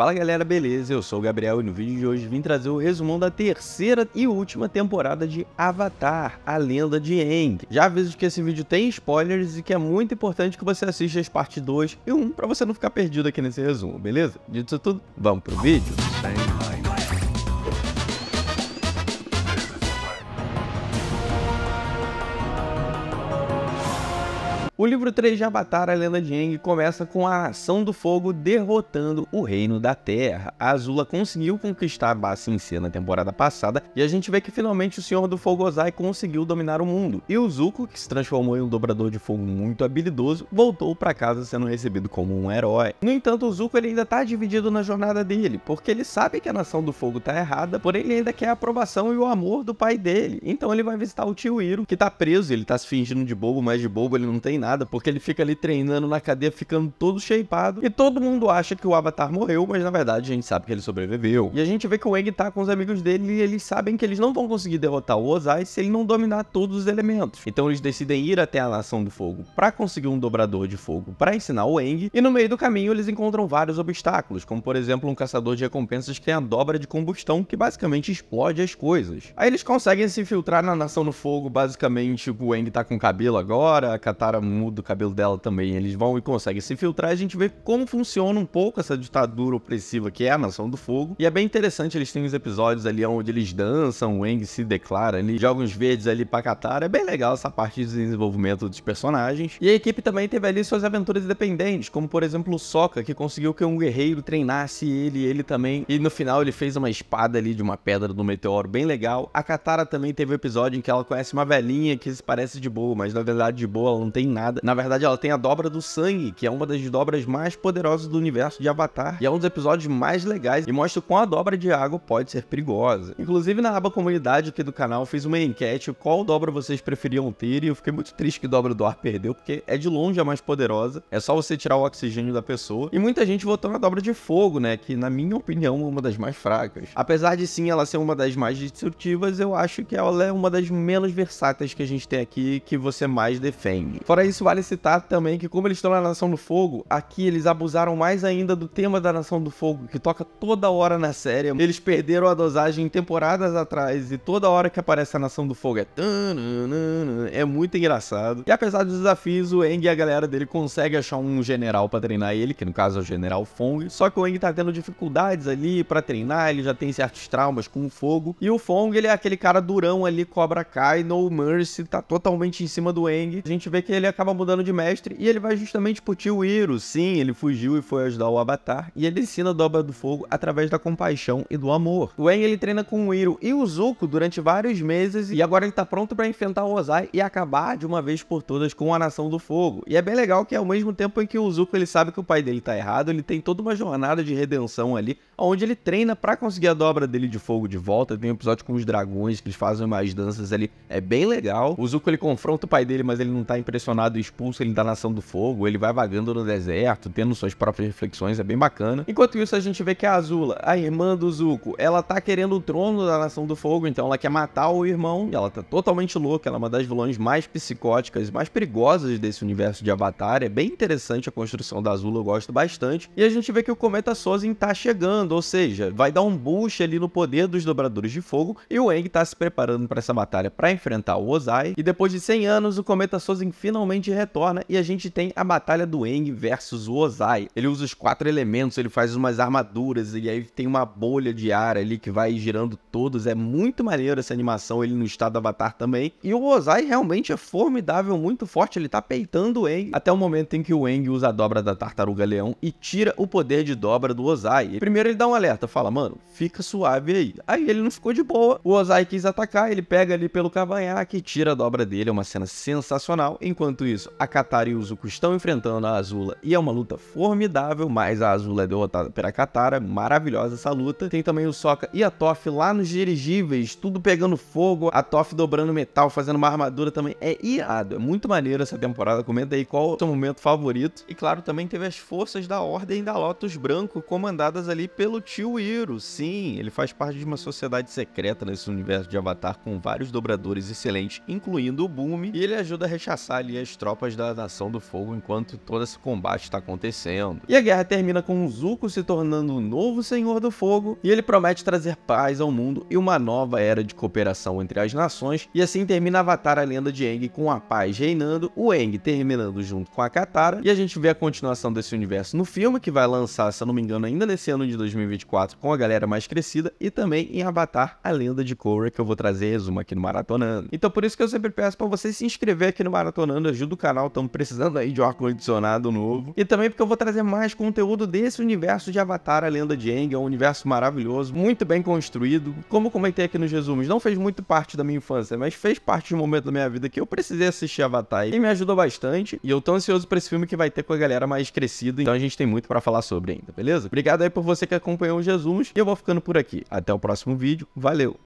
Fala galera, beleza? Eu sou o Gabriel e no vídeo de hoje vim trazer o resumão da terceira e última temporada de Avatar, a lenda de Aang. Já aviso que esse vídeo tem spoilers e que é muito importante que você assista as partes 2 e 1 para você não ficar perdido aqui nesse resumo, beleza? Dito isso tudo, vamos pro vídeo? O livro 3 de Avatar, a Lenda de Aang, começa com a Nação do Fogo derrotando o Reino da Terra. A Azula conseguiu conquistar Ba Sing Se na temporada passada, e a gente vê que finalmente o Senhor do Fogo Ozai conseguiu dominar o mundo. E o Zuko, que se transformou em um dobrador de fogo muito habilidoso, voltou para casa sendo recebido como um herói. No entanto, o Zuko ele ainda tá dividido na jornada dele, porque ele sabe que a Nação do Fogo tá errada, porém ele ainda quer a aprovação e o amor do pai dele. Então ele vai visitar o tio Iro, que tá preso, ele tá se fingindo de bobo, mas de bobo ele não tem nada nada, porque ele fica ali treinando na cadeia, ficando todo shapeado. E todo mundo acha que o Avatar morreu, mas na verdade a gente sabe que ele sobreviveu. E a gente vê que o Aang tá com os amigos dele e eles sabem que eles não vão conseguir derrotar o Ozai se ele não dominar todos os elementos. Então eles decidem ir até a Nação do Fogo para conseguir um dobrador de fogo para ensinar o Aang. E no meio do caminho eles encontram vários obstáculos, como por exemplo um caçador de recompensas que tem a dobra de combustão, que basicamente explode as coisas. Aí eles conseguem se infiltrar na Nação do Fogo, basicamente o Aang tá com cabelo agora, a Katara muda o cabelo dela também. Eles vão e conseguem se filtrar. A gente vê como funciona um pouco essa ditadura opressiva que é a Nação do Fogo. E é bem interessante, eles têm os episódios ali onde eles dançam, o Eng se declara, ele joga uns verdes ali pra Katara. É bem legal essa parte de desenvolvimento dos personagens. E a equipe também teve ali suas aventuras independentes, como por exemplo o Sokka, que conseguiu que um guerreiro treinasse ele, ele também. E no final ele fez uma espada ali de uma pedra do meteoro bem legal. A Katara também teve um episódio em que ela conhece uma velhinha que se parece de boa, mas na verdade de boa ela não tem nada. Na verdade, ela tem a dobra do sangue, que é uma das dobras mais poderosas do universo de Avatar, e é um dos episódios mais legais e mostra como a dobra de água pode ser perigosa. Inclusive, na aba comunidade aqui do canal, fiz uma enquete qual dobra vocês preferiam ter, e eu fiquei muito triste que dobra do ar perdeu, porque é de longe a mais poderosa, é só você tirar o oxigênio da pessoa, e muita gente votou na dobra de fogo, né, que na minha opinião é uma das mais fracas. Apesar de sim ela ser uma das mais destrutivas, eu acho que ela é uma das menos versáteis que a gente tem aqui, que você mais defende. Fora isso, vale citar também que, como eles estão na Nação do Fogo, aqui eles abusaram mais ainda do tema da Nação do Fogo, que toca toda hora na série. Eles perderam a dosagem temporadas atrás, e toda hora que aparece a Nação do Fogo é. É muito engraçado. E apesar dos desafios, o Eng e a galera dele conseguem achar um general para treinar ele, que no caso é o General Fong. Só que o Eng tá tendo dificuldades ali para treinar, ele já tem certos traumas com o fogo. E o Fong, ele é aquele cara durão ali, Cobra Kai, No Mercy, tá totalmente em cima do Eng. A gente vê que ele acaba mudando de mestre e ele vai justamente pro tio Iro. Sim, ele fugiu e foi ajudar o Avatar e ele ensina a dobra do fogo através da compaixão e do amor. O Aang ele treina com o Iro e o Zuko durante vários meses e agora ele tá pronto para enfrentar o Ozai e acabar de uma vez por todas com a Nação do Fogo. E é bem legal que ao mesmo tempo em que o Zuko ele sabe que o pai dele tá errado, ele tem toda uma jornada de redenção ali, onde ele treina para conseguir a dobra dele de fogo de volta. Tem um episódio com os dragões que eles fazem umas danças ali, é bem legal. O Zuko ele confronta o pai dele, mas ele não tá impressionado expulso ele da Nação do Fogo, ele vai vagando no deserto, tendo suas próprias reflexões, é bem bacana. Enquanto isso, a gente vê que a Azula, a irmã do Zuko, ela tá querendo o trono da Nação do Fogo, então ela quer matar o irmão, e ela tá totalmente louca, ela é uma das vilões mais psicóticas, mais perigosas desse universo de Avatar, é bem interessante a construção da Azula, eu gosto bastante. E a gente vê que o Cometa Sozin tá chegando, ou seja, vai dar um boost ali no poder dos Dobradores de Fogo, e o Aang tá se preparando para essa batalha para enfrentar o Ozai, e depois de 100 anos, o Cometa Sozin finalmente retorna, e a gente tem a batalha do Eng versus o Ozai. Ele usa os quatro elementos, ele faz umas armaduras e aí tem uma bolha de ar ali que vai girando todos. É muito maneiro essa animação, ele no estado Avatar também. E o Ozai realmente é formidável, muito forte, ele tá peitando o Eng até o momento em que o Eng usa a dobra da Tartaruga Leão e tira o poder de dobra do Ozai. Primeiro ele dá um alerta, fala, mano, fica suave aí. Aí ele não ficou de boa. O Ozai quis atacar, ele pega ali pelo cavanhaque tira a dobra dele. É uma cena sensacional. Enquanto isso, a Katara e o Zuko estão enfrentando a Azula e é uma luta formidável, mas a Azula é derrotada pela Katara, maravilhosa essa luta. Tem também o Sokka e a Toph lá nos dirigíveis, tudo pegando fogo, a Toph dobrando metal, fazendo uma armadura também. É irado, é muito maneiro essa temporada. Comenta aí qual é o seu momento favorito. E claro, também teve as forças da Ordem da Lotus Branco, comandadas ali pelo tio Iro. Sim, ele faz parte de uma sociedade secreta nesse universo de Avatar com vários dobradores excelentes, incluindo o Bumi, e ele ajuda a rechaçar ali as tropas da Nação do Fogo enquanto todo esse combate está acontecendo. E a guerra termina com Zuko se tornando o novo Senhor do Fogo e ele promete trazer paz ao mundo e uma nova era de cooperação entre as nações. E assim termina Avatar a Lenda de Aang com a paz reinando, o Aang terminando junto com a Katara e a gente vê a continuação desse universo no filme que vai lançar, se eu não me engano, ainda nesse ano de 2024 com a galera mais crescida e também em Avatar a Lenda de Korra que eu vou trazer resumo aqui no Maratonando. Então por isso que eu sempre peço para você se inscrever aqui no Maratonando, ajuda o canal, estamos precisando aí de um ar-condicionado novo. E também porque eu vou trazer mais conteúdo desse universo de Avatar, a Lenda de Aang, é um universo maravilhoso, muito bem construído. Como comentei aqui nos resumos, não fez muito parte da minha infância, mas fez parte de um momento da minha vida que eu precisei assistir Avatar e me ajudou bastante. E eu tô ansioso para esse filme que vai ter com a galera mais crescida, então a gente tem muito para falar sobre ainda, beleza? Obrigado aí por você que acompanhou os resumos e eu vou ficando por aqui. Até o próximo vídeo, valeu!